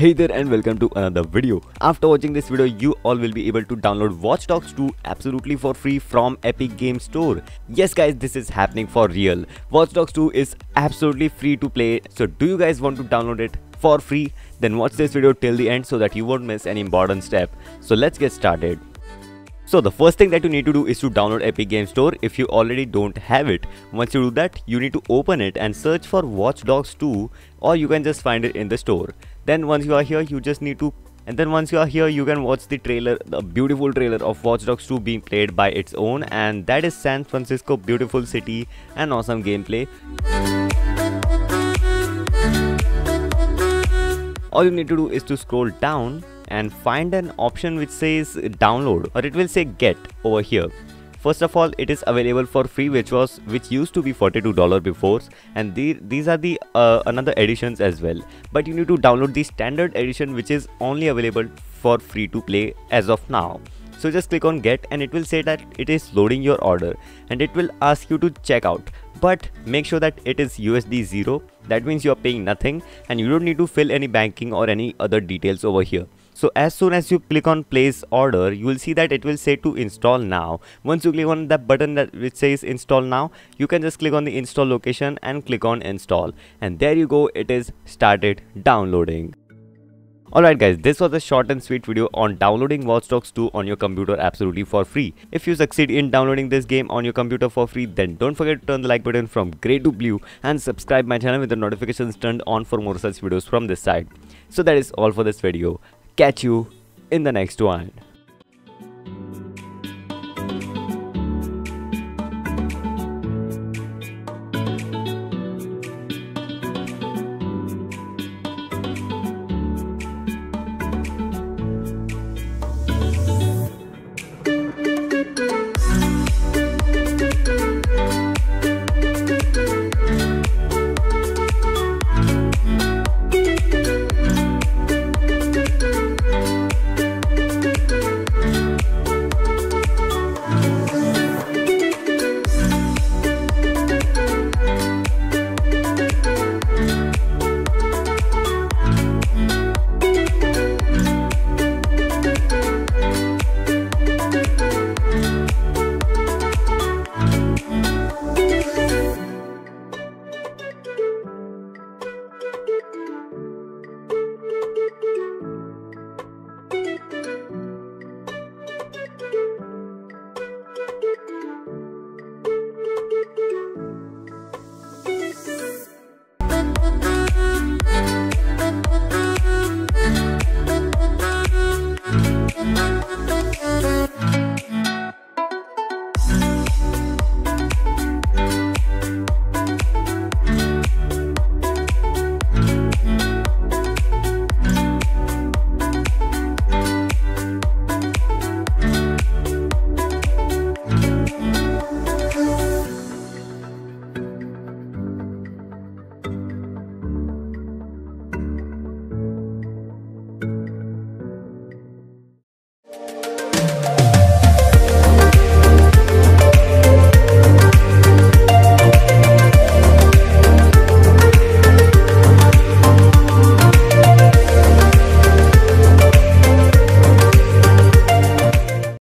Hey there and welcome to another video. After watching this video, you all will be able to download Watch Dogs 2 absolutely for free from Epic Game Store. Yes guys, this is happening for real. Watch Dogs 2 is absolutely free to play. So do you guys want to download it for free? Then watch this video till the end so that you won't miss any important step. So let's get started. So the first thing that you need to do is to download Epic Game Store if you already don't have it. Once you do that, you need to open it and search for Watch Dogs 2 or you can just find it in the store. Then once you are here, you just need to and then once you are here you can watch the trailer the beautiful trailer of watch dogs 2 being played by its own and that is san francisco beautiful city and awesome gameplay. All you need to do is to scroll down and find an option which says download or it will say get over here first of all it is available for free which was which used to be 42 dollar before and the, these are the uh, another editions as well. But you need to download the standard edition which is only available for free to play as of now. So just click on get and it will say that it is loading your order and it will ask you to check out. But make sure that it is USD 0 that means you are paying nothing and you don't need to fill any banking or any other details over here so as soon as you click on place order you will see that it will say to install now once you click on that button that which says install now you can just click on the install location and click on install and there you go it is started downloading Alright guys, this was a short and sweet video on downloading Watch Dogs 2 on your computer absolutely for free. If you succeed in downloading this game on your computer for free, then don't forget to turn the like button from grey to blue and subscribe my channel with the notifications turned on for more such videos from this side. So that is all for this video. Catch you in the next one.